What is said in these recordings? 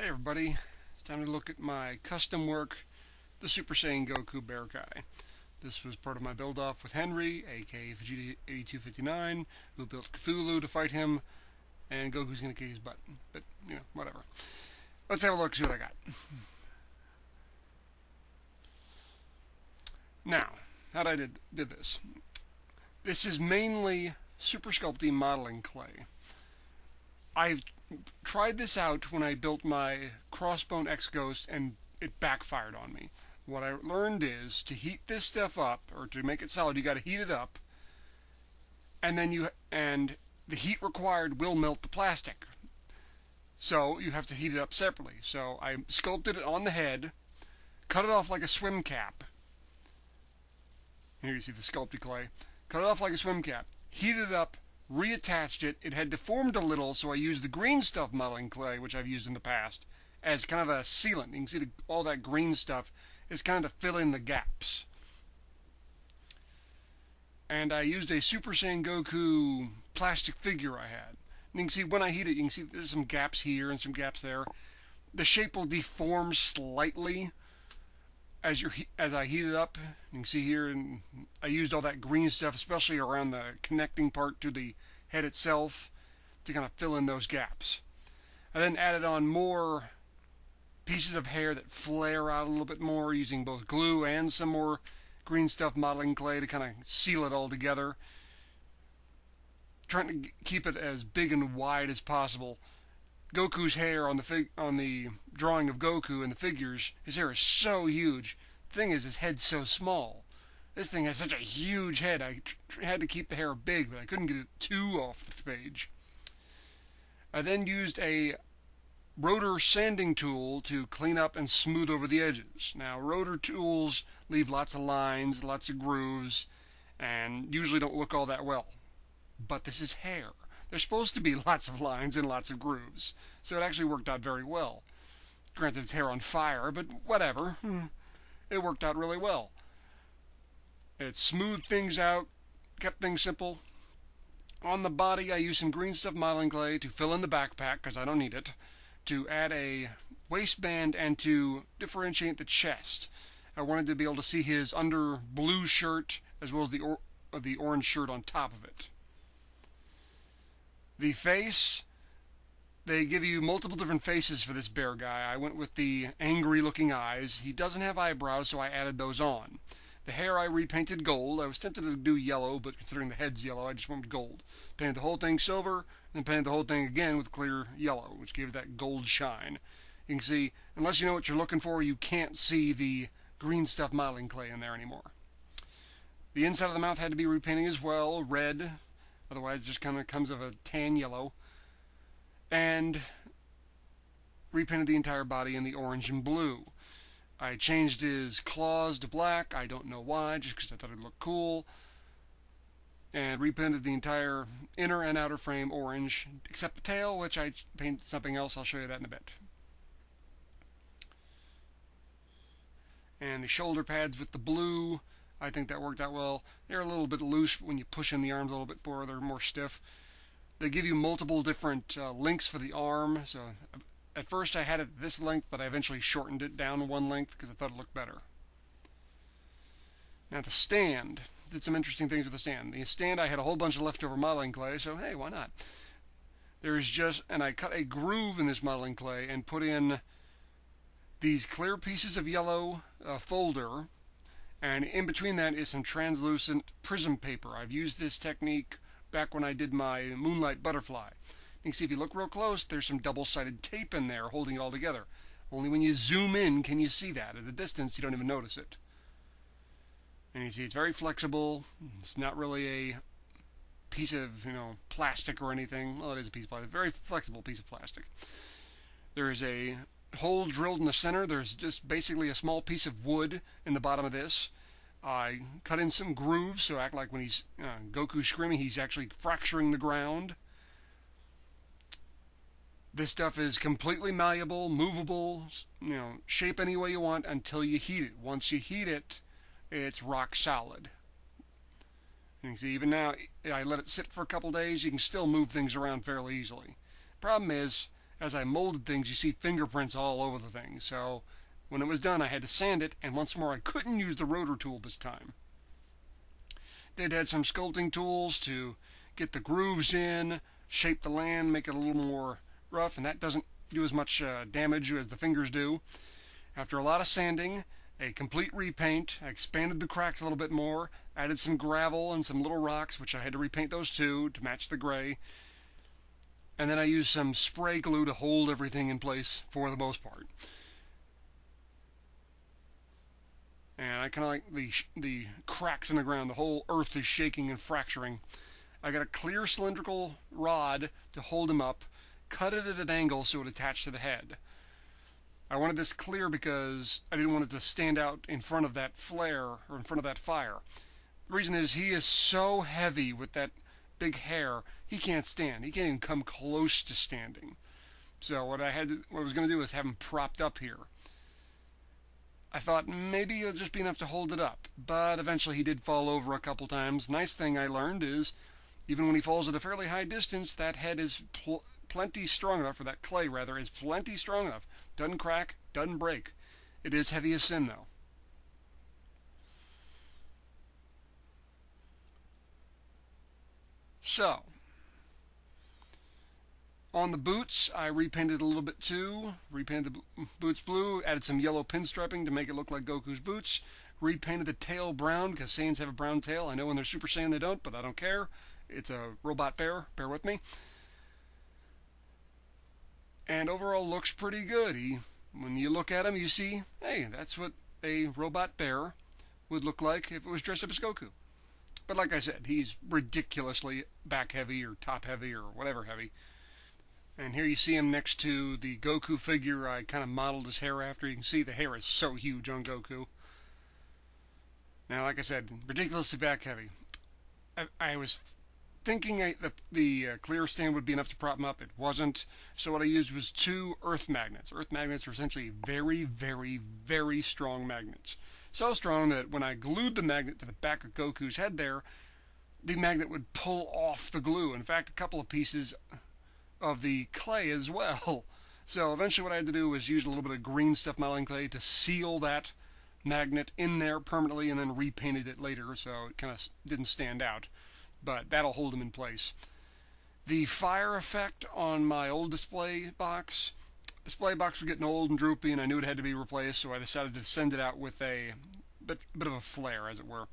Hey everybody, it's time to look at my custom work, the Super Saiyan Goku Bearguy. This was part of my build-off with Henry, aka Vegeta 8259, who built Cthulhu to fight him, and Goku's gonna kick his butt. But, you know, whatever. Let's have a look, see what I got. Now, how did I did, did this. This is mainly Super Sculpey modeling clay. I've tried this out when I built my Crossbone X Ghost and it backfired on me. What I learned is to heat this stuff up or to make it solid, you got to heat it up, and then you and the heat required will melt the plastic. So you have to heat it up separately. So I sculpted it on the head, cut it off like a swim cap. Here you see the sculpted clay. Cut it off like a swim cap. Heat it up reattached it. It had deformed a little, so I used the green stuff modeling clay, which I've used in the past, as kind of a sealant. You can see the, all that green stuff is kind of to fill in the gaps. And I used a Super Saiyan Goku plastic figure I had. And you can see when I heat it, you can see there's some gaps here and some gaps there. The shape will deform slightly as you as I heat it up, you can see here, and I used all that green stuff, especially around the connecting part to the head itself, to kind of fill in those gaps. I then added on more pieces of hair that flare out a little bit more, using both glue and some more green stuff modeling clay to kind of seal it all together. Trying to keep it as big and wide as possible Goku's hair on the fig on the drawing of Goku and the figures, his hair is so huge. The thing is, his head's so small. This thing has such a huge head. I had to keep the hair big, but I couldn't get it too off the page. I then used a rotor sanding tool to clean up and smooth over the edges. Now, rotor tools leave lots of lines, lots of grooves, and usually don't look all that well. But this is hair. There's supposed to be lots of lines and lots of grooves, so it actually worked out very well. Granted, it's hair on fire, but whatever. It worked out really well. It smoothed things out, kept things simple. On the body, I used some green stuff modeling clay to fill in the backpack, because I don't need it, to add a waistband and to differentiate the chest. I wanted to be able to see his under blue shirt as well as the, or the orange shirt on top of it. The face, they give you multiple different faces for this Bearguy. I went with the angry looking eyes. He doesn't have eyebrows, so I added those on. The hair I repainted gold. I was tempted to do yellow, but considering the head's yellow, I just went with gold. Painted the whole thing silver, and painted the whole thing again with clear yellow, which gave it that gold shine. You can see, unless you know what you're looking for, you can't see the green stuff modeling clay in there anymore. The inside of the mouth had to be repainted as well, red, Otherwise, just kind of comes of a tan yellow. And repainted the entire body in the orange and blue. I changed his claws to black. I don't know why, just because I thought it looked cool. And repainted the entire inner and outer frame orange, except the tail, which I painted something else. I'll show you that in a bit. And the shoulder pads with the blue I think that worked out well. They're a little bit loose but when you push in the arms a little bit more. They're more stiff. They give you multiple different uh, lengths for the arm. So at first I had it this length, but I eventually shortened it down one length because I thought it looked better. Now the stand. Did some interesting things with the stand. The stand I had a whole bunch of leftover modeling clay, so hey, why not? There's just, and I cut a groove in this modeling clay and put in these clear pieces of yellow uh, folder and in between that is some translucent prism paper. I've used this technique back when I did my Moonlight Butterfly. You can see if you look real close, there's some double-sided tape in there holding it all together. Only when you zoom in can you see that. At a distance, you don't even notice it. And you see it's very flexible. It's not really a piece of, you know, plastic or anything. Well, it is a piece of plastic. Very flexible piece of plastic. There is a hole drilled in the center. There's just basically a small piece of wood in the bottom of this. I cut in some grooves so act like when he's uh, Goku screaming, he's actually fracturing the ground. This stuff is completely malleable, movable, you know, shape any way you want until you heat it. Once you heat it, it's rock solid. You can see even now, I let it sit for a couple days, you can still move things around fairly easily. Problem is, as I molded things, you see fingerprints all over the thing. So when it was done, I had to sand it, and once more, I couldn't use the rotor tool this time. Did had some sculpting tools to get the grooves in, shape the land, make it a little more rough, and that doesn't do as much uh, damage as the fingers do. After a lot of sanding, a complete repaint, I expanded the cracks a little bit more, added some gravel and some little rocks, which I had to repaint those too to match the gray. And then I use some spray glue to hold everything in place for the most part. And I kind of like the, the cracks in the ground. The whole earth is shaking and fracturing. I got a clear cylindrical rod to hold him up, cut it at an angle so it attached to the head. I wanted this clear because I didn't want it to stand out in front of that flare or in front of that fire. The reason is he is so heavy with that big hair, he can't stand. He can't even come close to standing. So what I had, to, what I was going to do was have him propped up here. I thought maybe it'll just be enough to hold it up, but eventually he did fall over a couple times. Nice thing I learned is, even when he falls at a fairly high distance, that head is pl plenty strong enough, or that clay rather, is plenty strong enough. Doesn't crack, doesn't break. It is heavy as sin though. So, on the boots, I repainted a little bit too. Repainted the boots blue, added some yellow pinstriping to make it look like Goku's boots. Repainted the tail brown because Saiyans have a brown tail. I know when they're Super Saiyan they don't, but I don't care. It's a robot bear. Bear with me. And overall looks pretty good. He, when you look at him, you see, hey, that's what a robot bear would look like if it was dressed up as Goku. But like I said, he's ridiculously back heavy or top heavy or whatever heavy. And here you see him next to the Goku figure I kind of modeled his hair after. You can see the hair is so huge on Goku. Now, like I said, ridiculously back heavy. I, I was thinking I, the, the uh, clear stand would be enough to prop him up. It wasn't. So what I used was two earth magnets. Earth magnets are essentially very, very, very strong magnets. So strong that when I glued the magnet to the back of Goku's head there, the magnet would pull off the glue. In fact, a couple of pieces of the clay as well. So eventually what I had to do was use a little bit of green stuff modeling clay to seal that magnet in there permanently and then repainted it later so it kind of didn't stand out. But that'll hold them in place. The fire effect on my old display box, display box was getting old and droopy and I knew it had to be replaced so I decided to send it out with a bit, bit of a flare as it were.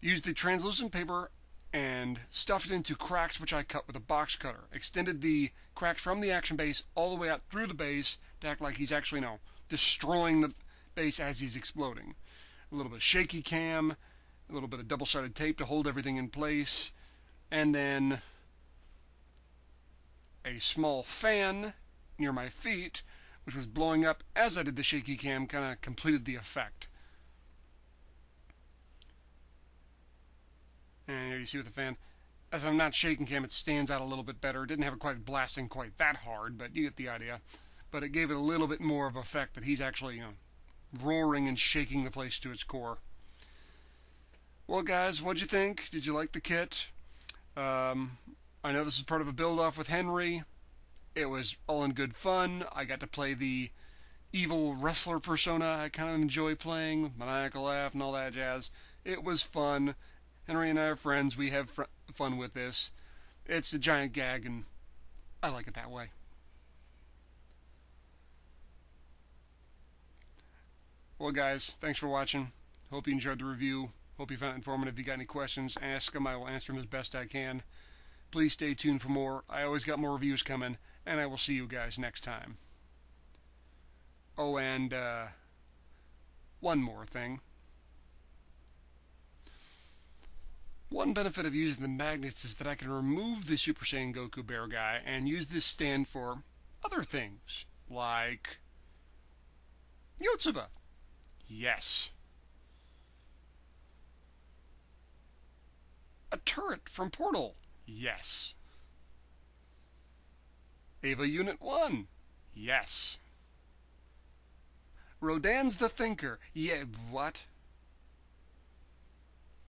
Used the translucent paper and stuffed it into cracks which I cut with a box cutter. Extended the cracks from the action base all the way out through the base to act like he's actually, you know, destroying the base as he's exploding. A little bit shaky cam, a little bit of double-sided tape to hold everything in place, and then a small fan near my feet, which was blowing up as I did the shaky cam, kind of completed the effect. And here you see with the fan, as I'm not shaking cam, it stands out a little bit better. It didn't have it quite blasting quite that hard, but you get the idea. But it gave it a little bit more of effect that he's actually, you know, roaring and shaking the place to its core. Well, guys, what'd you think? Did you like the kit? Um, I know this is part of a build-off with Henry. It was all in good fun. I got to play the evil wrestler persona I kind of enjoy playing, maniacal laugh and all that jazz. It was fun. Henry and I are friends. We have fr fun with this. It's a giant gag, and I like it that way. Well, guys, thanks for watching. Hope you enjoyed the review. Hope you found it informative. If you got any questions, ask them. I will answer them as best I can. Please stay tuned for more. I always got more reviews coming, and I will see you guys next time. Oh, and uh, one more thing. One benefit of using the magnets is that I can remove the Super Saiyan Goku Bearguy and use this stand for other things, like Yotsuba. Yes. A turret from Portal. Yes. Eva Unit 1. Yes. Rodin's the Thinker. Yeah, what?